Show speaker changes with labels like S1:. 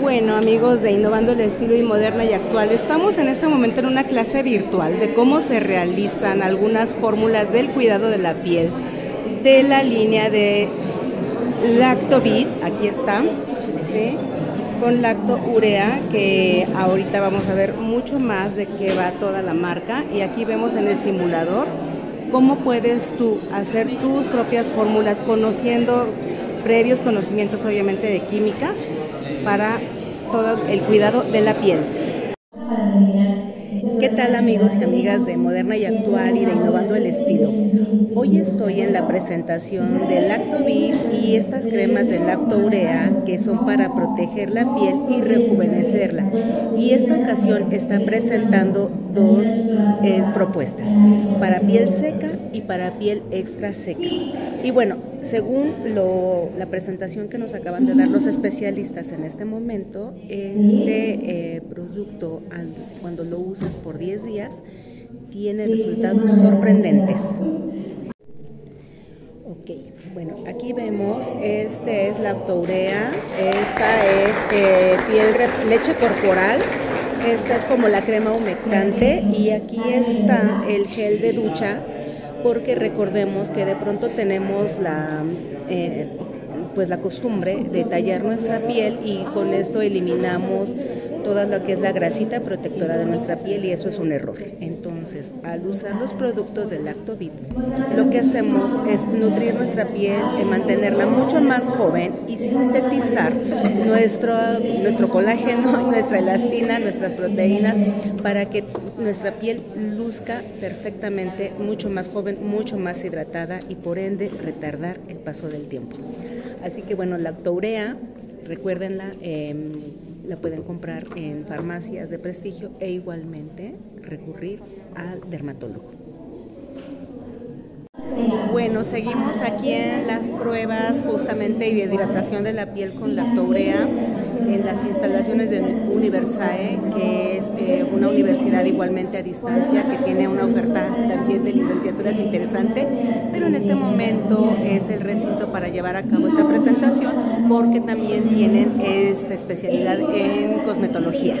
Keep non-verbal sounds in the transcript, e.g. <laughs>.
S1: Bueno, amigos de Innovando el Estilo y Moderna y Actual, estamos en este momento en una clase virtual de cómo se realizan algunas fórmulas del cuidado de la piel de la línea de Lactobit, aquí está, ¿sí? con Lacto Urea, que ahorita vamos a ver mucho más de qué va toda la marca. Y aquí vemos en el simulador cómo puedes tú hacer tus propias fórmulas conociendo previos conocimientos obviamente de química para todo el cuidado de la piel. ¿Qué tal amigos y amigas de Moderna y Actual y de Innovando el Estilo? Hoy estoy en la presentación del Lactovit y estas cremas de lactourea que son para proteger la piel y rejuvenecerla. Y esta ocasión está presentando dos eh, propuestas, para piel seca y para piel extra seca. Y bueno, según la presentación que nos acaban de dar los especialistas en este momento, este eh, producto cuando lo usas por 10 días tiene resultados sorprendentes. Ok, bueno, aquí vemos, este es la autourea, esta es eh, piel, leche corporal, esta es como la crema humectante y aquí está el gel de ducha porque recordemos que de pronto tenemos la eh, pues la costumbre de tallar nuestra piel y con esto eliminamos toda lo que es la grasita protectora de nuestra piel y eso es un error. Entonces, al usar los productos del Lactovit, lo que hacemos es nutrir nuestra piel, mantenerla mucho más joven y sintetizar nuestro, nuestro colágeno, <laughs> nuestra elastina, nuestras proteínas para que nuestra piel luzca perfectamente, mucho más joven, mucho más hidratada y por ende retardar el paso del tiempo. Así que bueno, la Lactourea, recuérdenla, em, la pueden comprar en farmacias de prestigio e igualmente recurrir al dermatólogo. Bueno, seguimos aquí en las pruebas justamente de hidratación de la piel con lactourea en las instalaciones de Universae, que es eh, una universidad igualmente a distancia que tiene una oferta también de licenciaturas interesante, pero en este momento es el recinto para llevar a cabo esta presentación porque también tienen esta especialidad en cosmetología.